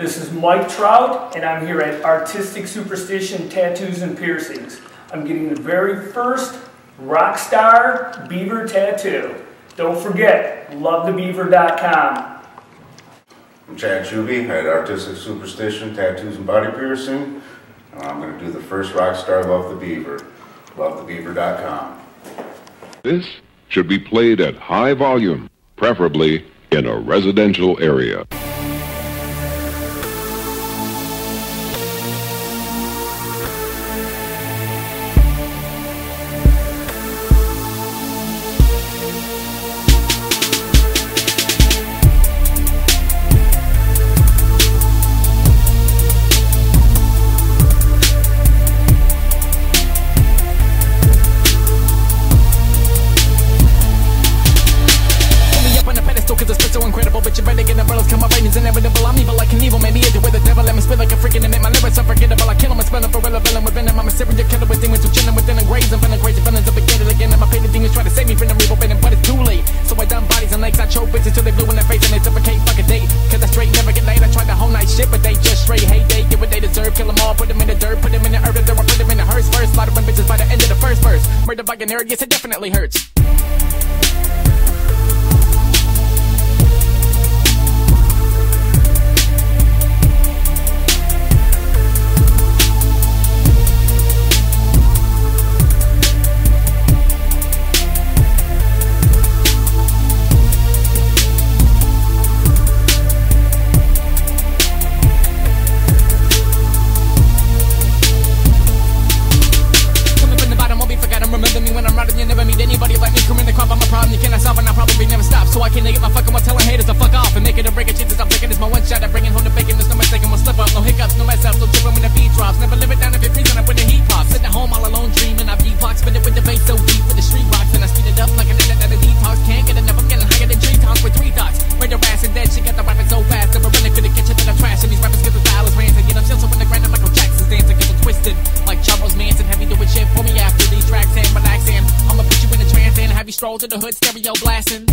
This is Mike Troutt, and I'm here at Artistic Superstition Tattoos and Piercings. I'm getting the very first Rockstar Beaver tattoo. Don't forget, lovethebeaver.com. I'm Chad Chuby at Artistic Superstition Tattoos and Body Piercing. And I'm going to do the first Rockstar Love the Beaver. LoveTheBeaver.com. This should be played at high volume, preferably in a residential area. Incredible But you better get umbrellas cause my writing's inevitable. I'm evil like an evil, maybe do with the devil. Let me spit like a freaking and my lyrics unforgettable. I kill 'em and spell 'em for real, villain with venom I'm a serial killer with demons who chillin' within the graves I'm feeling crazy feelings of beginning again. And my painted demons try to save me from the evil But it's too late. So I dump bodies and legs I choke bitches till they blue in their face And they suffocate, fuck a date. Cause I straight never get laid. I tried the whole night shit but they just straight hate. They get what they deserve, kill 'em all, put 'em in the dirt Put 'em in the earth, then I put 'em in the hearse first. Slaughter them bitches by the end of the first verse. Murder by a nerd, yes it definitely hurts I'm. You cannot solve, and I'll probably never stop. So I can't get my fucking while telling haters to fuck off and make it a break of chances. I'm taking this my one shot at bringing home the bacon. There's no mistake, I'm slip up. No hiccups, no mess ups, no tripping when the beat drops. Never live it down if you're freezing up when the heat pops. Sit at home all alone, dreaming. I beatbox, spin it with the bass so deep with the street rocks, and I speed it up like a nigga that a detox. Can't get enough. I'm getting higher than tree tops with three thoughts. Murder ass and dead. She got the rapping so fast. Never running for the kitchen in the trash. And these rappers get the style is rancid. Get them chill so when the grind, I'm Michael Jackson's dancing. Get them twisted like Charles Manson. You stroll to the hood stereo blasting.